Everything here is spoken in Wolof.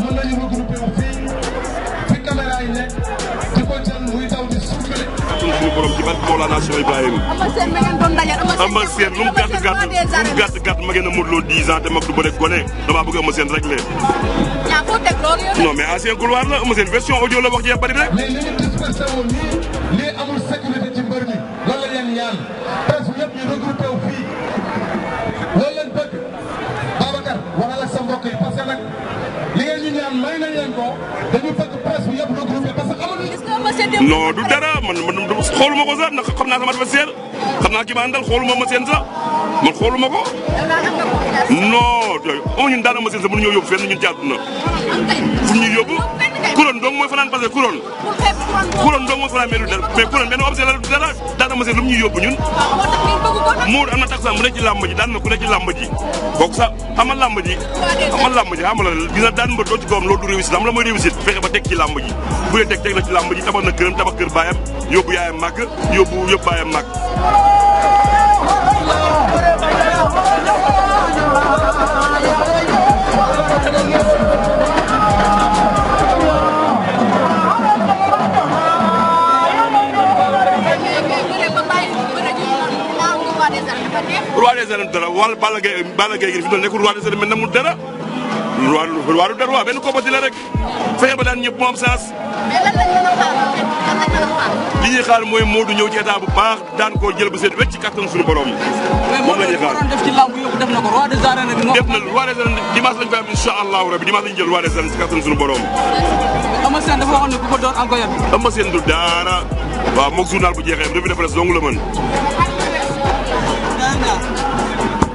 mën nañu regroupé wu fii fi caméra yi nekk di ko jël muy daw di circulé. atum suñu borom ci barke Mawlana Cheikh Ibrahima. Eumeu Sène ma ngeen doon dajal. Eumeu Sène lu mu gàtt gàtt lu mu gàtt gàtt ma ngeen a Modou Lo 10 ans te mag du bëre gone damaa bëgg Eumeu Sène rek lee. yaa ko teg loolu yow. non mais ancien couloir la Eumeu Sène version audio la wax jee bari rek. mais li ñu dispersé woon nii lii amul sécurité ci mbër mi loolu la leen ñaan. Babacar waxal ak sa mbokk yi parce que nag li ngeen ñu ñaan may nañ leen ko dañu bëgg presse bi yëpp regroupé parce que amul. non du dara man man xooluma ko sax ndax xam naa sama adversaire xam naa ki ma àndal xooluma ma seen sax man xooluma ko. non yooyu amoo ñun daanaka ma seen sax mënuñoo yóbbu fenn ñun ci àdduna fu ñuy yóbbu couronne donc mooy fanaan parce que couronne. couronne dong moo fi war a mel dara mais couronne benn objet la dara dara monsieur lu mu ñuy yóbbu ñun. muur am na tax sax mu ne ci làmb ji daan na ku ne ci làmb ji kooku sax xamal làmb ji xamal làmb ji xamal la dina daan mbër doo ci kawam loolu du réussite am la mooy réussite fexe ba teg ci làmb ji bu dee teg teg na ci làmb ji tabax na këram tabax kër baayam yóbbu yaayam màgg yóbbu yóbbu baayam màgg roi des arènes dara wala Balla Gaye Balla Gaye gi fi mu nekk roi des arènes mais namul dara roi roi du dara roi benn combat la rek. fexe ba daan ñëpp moom saas. mais lan lañ mën a xaar lan lañ mën a xaar. li ñuy xaar mooy Modou ñëw ci état bu baax daan koo jël ba seet wecc ci kattan suñu borom yi. moom la ñuy xaar mais def ci lamb yëpp def na ko roi des arènes bi. def na roi des arènes dimanche lañ fa am incha allahu rabi dimanche lañ jël roi des arènes ci kattan suñu borom. Eumeu Sène dafa waxoon ne ku ko door am ko yem. Eumeu Sène du dara waaw moog journal bu jeexee revue de presse dong la mën.